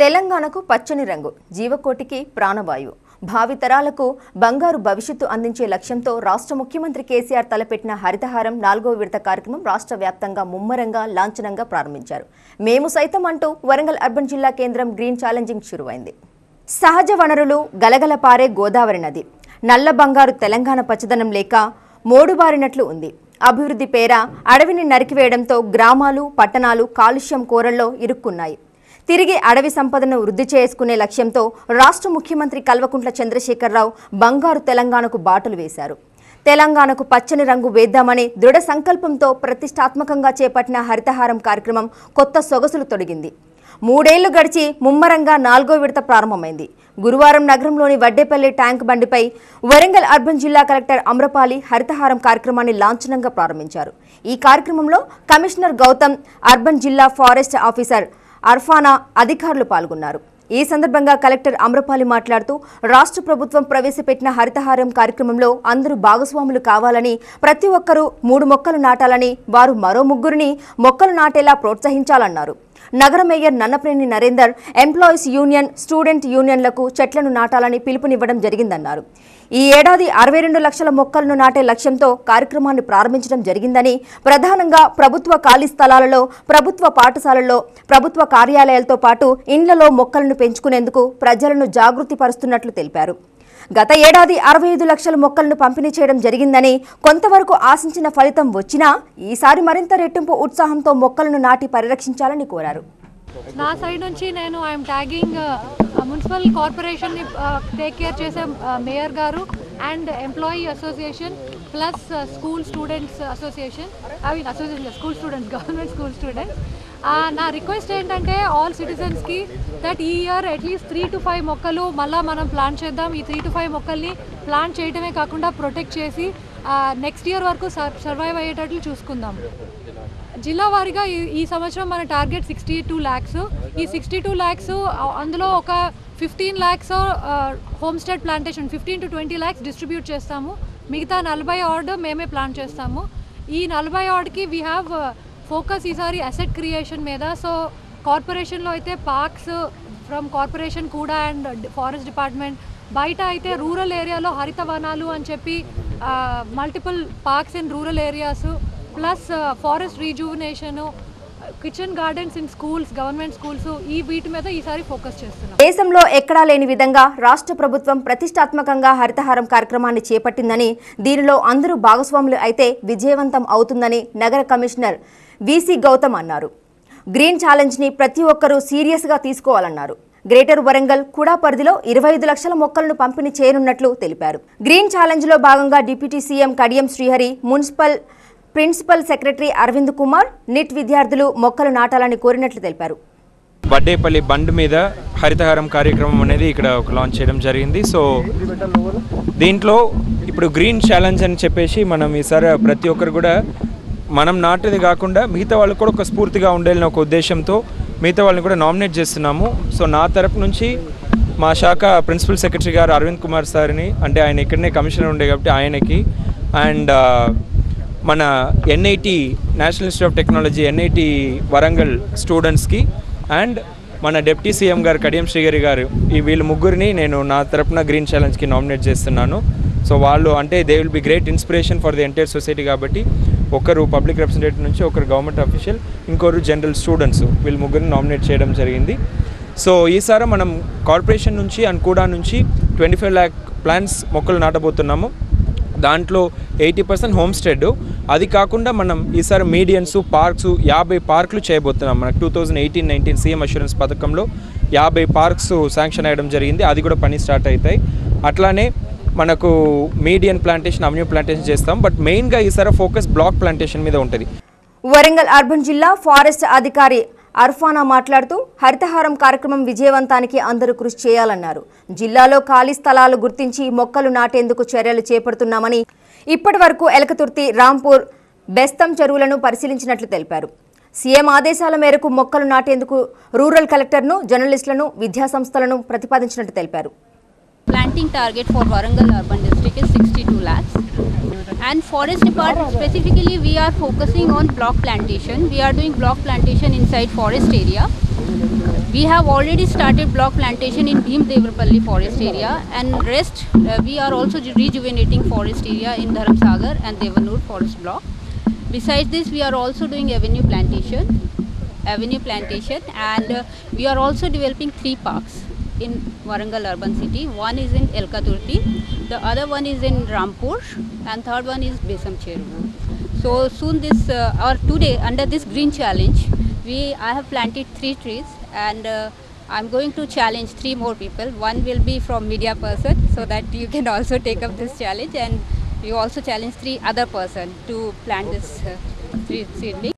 తెలంగాణకు పచ్చని రంగు జీవకోటికి ప్రాణవాయువు. భావితరాలకు బంగారు భవిష్యత్తు అందించే లక్ష్యంతో రాష్ట్ర ముఖ్యమంత్రి కేసీఆర్ తలపెట్టిన హరితహారం నాలుగో విడత కార్యక్రమం రాష్ట్ర వ్యాప్తంగా ముమ్మరంగా లాంఛనంగా ప్రారంభించారు. మేము సైతం అంటూ వరంగల్ అర్బన్ జిల్లా కేంద్రం గ్రీన్ ఛాలెంజింగ్ షురువైంది సహజ వనరులు గలగలపారే గోదావరి నది. నల్ల బంగారు తెలంగాణ పచ్చదనం లేక మోడుబారినట్లు ఉంది. అభివృద్ధి పేర అడవిని నరికివేయడంతో గ్రామాలు పట్టణాలు కాలుష్యం కోరల్లో ఇరుక్కున్నాయి. తిరిగి అడవి సంపదను వృద్ధి చేసుకునే లక్ష్యంతో రాష్ట్ర ముఖ్యమంత్రి కల్వకుంట్ల చంద్రశేఖరరావు బంగారు తెలంగాణకు బాటలు వేశారు. తెలంగాణకు పచ్చని రంగు వేద్దామనే దృఢ సంకల్పంతో ప్రతిష్టాత్మకంగా చేపట్టిన హరితహారం కార్యక్రమం కొత్త సొగసులు తొడిగింది. మూడేళ్ళు గడిచి ముమ్మరంగా నాలుగో విడత ప్రారంభమైంది. గురువారం నగరంలోని వడ్డేపల్లి ట్యాంక్ బండిపై వరంగల్ అర్బన్ జిల్లా కలెక్టర్ అమ్రపాలి హరితహారం కార్యక్రమాన్ని లాంఛనంగా ప్రారంభించారు. ఈ కార్యక్రమంలో కమిషనర్ గౌతమ్ అర్బన్ జిల్లా ఫారెస్ట్ ఆఫీసర్ అర్ఫానా అధికారులు పాల్గొన్నారు. ఈ సందర్భంగా కలెక్టర్ అమ్రపాలి మాట్లాడుతూ రాష్ట్ర ప్రభుత్వం ప్రవేశపెట్టిన హరితహారం కార్యక్రమంలో అందరూ భాగస్వాములు కావాలని ప్రతి ఒక్కరూ మూడు మొక్కలు నాటాలని వారు మరో ముగ్గురిని మొక్కలు నాటేలా ప్రోత్సహించాలన్నారు. నగర mayor Nannapaneni Narender employees union student యూనియన్లకు చెట్లను నాటాలని పిలుపునివ్వడం జరిగిందన్నారు. ఈ ఏడాది అరవై రెండు లక్షల మొక్కలను నాటే లక్ష్యంతో కార్యక్రమాన్ని ప్రారంభించడం జరిగిందని ప్రధానంగా ప్రభుత్వ ఖాళీ స్థలాలలో ప్రభుత్వ పాఠశాలల్లో ప్రభుత్వ కార్యాలయాలతో పాటు ఇండ్లలో మొక్కలను పెంచుకునేందుకు ప్రజలను జాగృతి పరుస్తున్నట్లు తెలిపారు. గత ఏడాది అరవై ఐదు లక్షల మొక్కలను పంపిణీ చేయడం జరిగిందని కొంతవరకు ఆశించిన ఫలితం వచ్చినా ఈసారి మరింత రెట్టింపు ఉత్సాహంతో మొక్కలను నాటి పరిరక్షించాలని కోరారు. నా సైడ్ నుంచి నేను I'm tagging uh, uh, municipal కార్పొరేషన్ని uh, టేక్ కేర్ చేసే మేయర్ గారు and employee association. Plus school students association I mean association school students government school students నా రిక్వెస్ట్ ఏంటంటే ఆల్ సిటిజన్స్కి దట్ ఈ year at least three to five మొక్కలు మళ్ళీ మనం ప్లాన్ చేద్దాం. ఈ త్రీ టు ఫైవ్ మొక్కల్ని ప్లాన్ చేయడమే కాకుండా ప్రొటెక్ట్ చేసి uh, నెక్స్ట్ ఇయర్ వరకు సర్వైవ్ అయ్యేటట్లు చూసుకుందాం. జిల్లా వారీగా ఈ ఈ సంవత్సరం మన టార్గెట్ సిక్స్టీ టూ ల్యాక్స్ ఈ సిక్స్టీ టూ ల్యాక్స్ అందులో ఒక fifteen lakhs home state plantation fifteen to twenty lakhs distribute చేస్తాము. మిగతా నలభై ఆర్డ్ మేమే ప్లాన్ చేస్తాము. ఈ నలభై ఆర్డ్కి వీ హ్యావ్ ఫోకస్ ఈసారి అసెట్ క్రియేషన్ మీద. సో కార్పొరేషన్లో అయితే పార్క్స్ ఫ్రమ్ కార్పొరేషన్ కూడా అండ్ ఫారెస్ట్ డిపార్ట్మెంట్ బయట అయితే రూరల్ ఏరియాలో హరిత వనాలు అని చెప్పి multiple parks in rural areas plus forest rejuvenation kitchen gardens in schools government schools ఈ వీటి మీద ఈసారి ఫోకస్ చేస్తున్నాం. దేశంలో ఎక్కడా లేని విధంగా రాష్ట్ర ప్రభుత్వం ప్రతిష్టాత్మకంగా హరితహారం కార్యక్రమాన్ని చేపట్టిందని దీనిలో అందరూ భాగస్వాములు అయితే విజయవంతం అవుతుందని నగర కమిషనర్ వీసీ గౌతమ్ అన్నారు. గ్రీన్ ఛాలెంజ్ని ప్రతి ఒక్కరూ సీరియస్గా తీసుకోవాలన్నారు. గ్రేటర్ వరంగల్ కూడా పరిధిలో ఇరవై ఐదు లక్షల మొక్కలను పంపిణీ చేయనున్నట్లు తెలిపారు. గ్రీన్ ఛాలెంజ్లో భాగంగా deputy CM Kadiyam Srihari municipal principal secretary Arvind Kumar NIT విద్యార్థులు మొక్కలు నాటాలని కోరినట్లు తెలిపారు. బడ్డేపల్లి బండ్ మీద హరితహారం కార్యక్రమం అనేది ఇక్కడ ఒక లాంచ్ చేయడం జరిగింది. సో దీంట్లో ఇప్పుడు గ్రీన్ ఛాలెంజ్ అని చెప్పేసి మనం ఈసారి ప్రతి ఒక్కరు కూడా మనం నాటది కాకుండా మిగతా వాళ్ళు కూడా ఒక స్ఫూర్తిగా ఉండాలని ఒక ఉద్దేశంతో మిగతా వాళ్ళని కూడా నామినేట్ చేస్తున్నాము. సో నా తరపు నుంచి మా శాఖ ప్రిన్సిపల్ సెక్రటరీ గారు అరవింద్ కుమార్ సార్ని అంటే ఆయన ఇక్కడనే కమిషనర్ ఉండే కాబట్టి ఆయనకి అండ్ మన NIT national institute of technology NIT Warangal స్టూడెంట్స్కి అండ్ మన డిప్యూటీ సీఎం గారు కడియం శ్రీగారి గారు ఈ వీళ్ళు ముగ్గురిని నేను నా తరపున గ్రీన్ ఛాలెంజ్కి నామినేట్ చేస్తున్నాను. సో వాళ్ళు అంటే they will be great inspiration for the entire society కాబట్టి ఒకరు పబ్లిక్ రిప్రజెంటేటివ్ నుంచి ఒకరు గవర్నమెంట్ అఫీషియల్ ఇంకొకరు జనరల్ స్టూడెంట్స్ వీళ్ళు ముగ్గురిని నామినేట్ చేయడం జరిగింది. సో ఈసారి మనం కార్పొరేషన్ నుంచి అండ్ కూడా నుంచి ట్వంటీ ఫైవ్ ల్యాక్ ప్లాన్స్ మొక్కలు నాటబోతున్నాము. దాంట్లో ఎయిటీ పర్సెంట్ హోమ్ స్టెడ్ అది కాకుండా మనం ఈసారి మీడియన్స్ పార్క్స్ యాభై పార్కులు చేయబోతున్నాం. మనకు two thousand eighteen nineteen CM assurance పథకంలో యాభై పార్క్స్ శాంక్షన్ అయ్యడం జరిగింది. అది కూడా పని స్టార్ట్ అవుతాయి అట్లానే మనకు మీడియన్ ప్లాంటేషన్ అవన్యూ ప్లాంటేషన్ చేస్తాం. బట్ మెయిన్గా ఈసారి ఫోకస్ బ్లాక్ ప్లాంటేషన్ మీద ఉంటుంది. వరంగల్ అర్బన్ జిల్లా ఫారెస్ట్ అధికారి అర్ఫానా మాట్లాడుతూ హరితహారం కార్యక్రమం విజయవంతానికి అందరూ కృషి చేయాలన్నారు. జిల్లాలో ఖాళీ స్థలాలు గుర్తించి మొక్కలు నాటేందుకు చర్యలు చేపడుతున్నామని ఇప్పటి వరకు ఎలకతుర్తి రాంపూర్ బెస్తం చెరువులను పరిశీలించినట్లు తెలిపారు. సీఎం ఆదేశాల మేరకు మొక్కలు నాటేందుకు రూరల్ కలెక్టర్ను జర్నలిస్టులను విద్యాసంస్థలను ప్రతిపాదించినట్టు తెలిపారు. Planting target for Warangal urban district is 62 lakhs. And forest department specifically we are focusing on block plantation. We are doing block plantation inside forest area. We have already started block plantation in Bhim Devrapalli forest area. And rest uh, we are also rejuvenating forest area in Dharamsagar and Devanur forest block. Besides this we are also doing avenue plantation avenue plantation. And uh, we are also developing three parks in Warangal urban city. One is in Elkaturti the other one is in Rampur and third one is Besam Cheruvu so soon this uh, or today under this green challenge we I have planted three trees and uh, I'm going to challenge three more people. One will be from media person so that you can also take up this challenge and you also challenge three other person to plant this uh, tree seedling